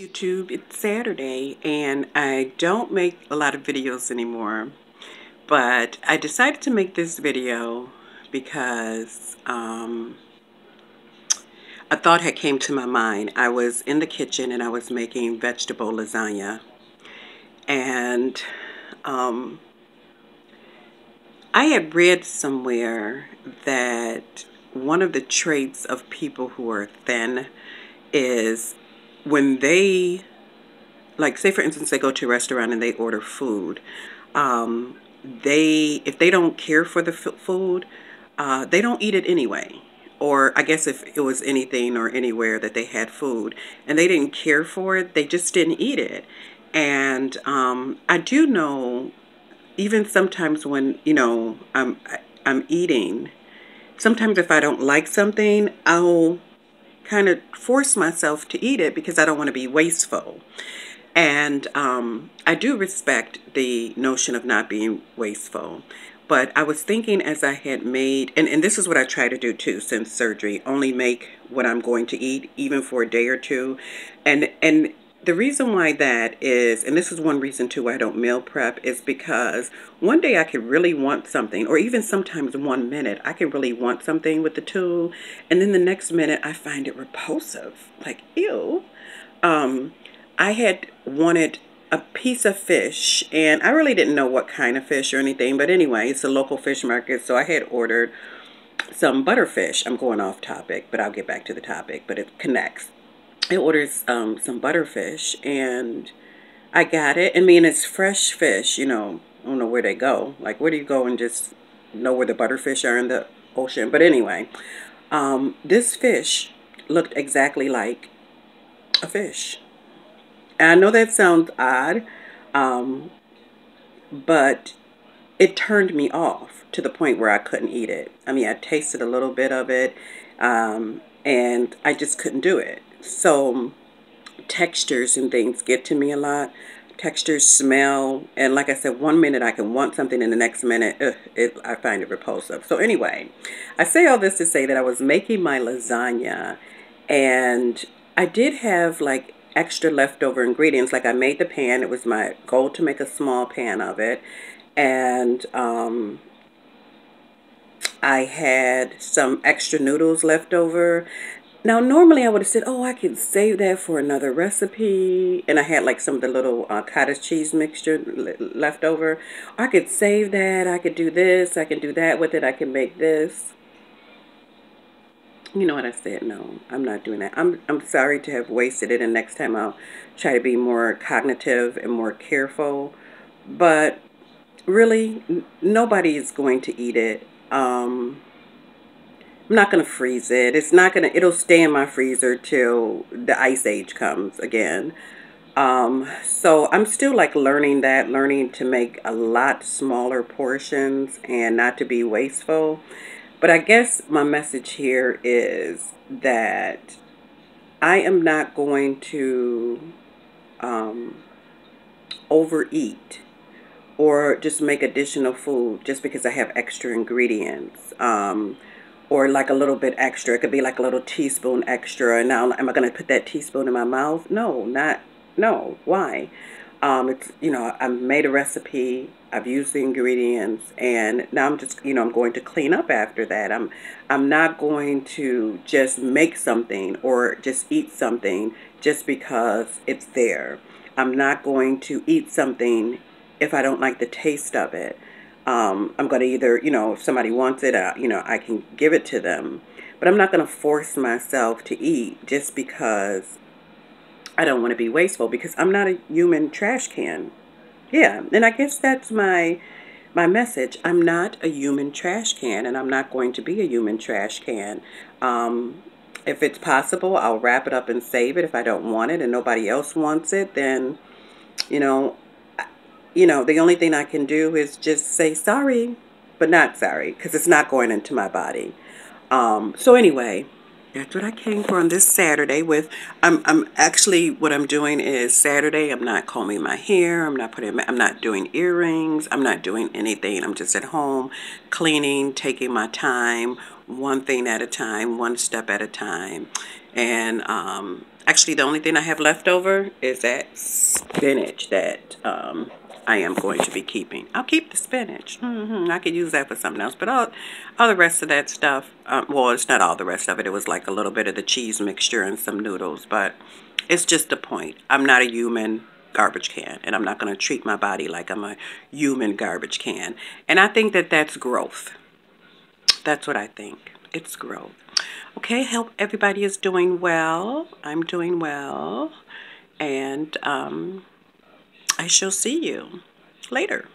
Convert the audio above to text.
YouTube, it's Saturday and I don't make a lot of videos anymore but I decided to make this video because um, a thought had came to my mind. I was in the kitchen and I was making vegetable lasagna and um, I had read somewhere that one of the traits of people who are thin is when they, like, say for instance, they go to a restaurant and they order food, um, they, if they don't care for the food, uh, they don't eat it anyway. Or I guess if it was anything or anywhere that they had food and they didn't care for it, they just didn't eat it. And um, I do know even sometimes when you know I'm I'm eating, sometimes if I don't like something, I'll kind of force myself to eat it because I don't want to be wasteful. And um, I do respect the notion of not being wasteful. But I was thinking as I had made, and, and this is what I try to do too since surgery, only make what I'm going to eat, even for a day or two. And, and the reason why that is, and this is one reason too why I don't meal prep, is because one day I could really want something, or even sometimes one minute, I can really want something with the tool, and then the next minute I find it repulsive. Like, ew. Um, I had wanted a piece of fish, and I really didn't know what kind of fish or anything, but anyway, it's a local fish market, so I had ordered some butterfish. I'm going off topic, but I'll get back to the topic, but it connects. I ordered um, some butterfish and I got it. I mean, it's fresh fish, you know, I don't know where they go. Like, where do you go and just know where the butterfish are in the ocean? But anyway, um, this fish looked exactly like a fish. And I know that sounds odd, um, but it turned me off to the point where I couldn't eat it. I mean, I tasted a little bit of it, um, and I just couldn't do it. So textures and things get to me a lot. Textures, smell, and like I said, one minute I can want something, and the next minute ugh, it, I find it repulsive. So anyway, I say all this to say that I was making my lasagna, and I did have like extra leftover ingredients. Like I made the pan. It was my goal to make a small pan of it, and um, I had some extra noodles left over. Now, normally I would have said, oh, I can save that for another recipe. And I had like some of the little uh, cottage cheese mixture left over. I could save that. I could do this. I can do that with it. I can make this. You know what I said? No, I'm not doing that. I'm, I'm sorry to have wasted it. And next time I'll try to be more cognitive and more careful. But really, nobody is going to eat it. Um, I'm not going to freeze it. It's not going to, it'll stay in my freezer till the ice age comes again. Um, so I'm still like learning that, learning to make a lot smaller portions and not to be wasteful. But I guess my message here is that I am not going to um, overeat or just make additional food just because I have extra ingredients. Um, or like a little bit extra. It could be like a little teaspoon extra. Now, am I going to put that teaspoon in my mouth? No, not, no. Why? Um, it's, you know, I made a recipe. I've used the ingredients and now I'm just, you know, I'm going to clean up after that. I'm, I'm not going to just make something or just eat something just because it's there. I'm not going to eat something if I don't like the taste of it um, I'm going to either, you know, if somebody wants it, uh, you know, I can give it to them. But I'm not going to force myself to eat just because I don't want to be wasteful because I'm not a human trash can. Yeah, and I guess that's my my message. I'm not a human trash can, and I'm not going to be a human trash can. Um, if it's possible, I'll wrap it up and save it. If I don't want it and nobody else wants it, then, you know, you know, the only thing I can do is just say sorry, but not sorry, because it's not going into my body. Um, so anyway, that's what I came for on this Saturday with. I'm, I'm actually, what I'm doing is Saturday, I'm not combing my hair, I'm not putting, I'm not doing earrings, I'm not doing anything. I'm just at home cleaning, taking my time, one thing at a time, one step at a time. And um, Actually, the only thing I have left over is that spinach that um, I am going to be keeping. I'll keep the spinach. Mm -hmm. I could use that for something else. But all, all the rest of that stuff, um, well, it's not all the rest of it. It was like a little bit of the cheese mixture and some noodles. But it's just the point. I'm not a human garbage can. And I'm not going to treat my body like I'm a human garbage can. And I think that that's growth. That's what I think. It's growth. Okay, hope everybody is doing well. I'm doing well. And um, I shall see you later.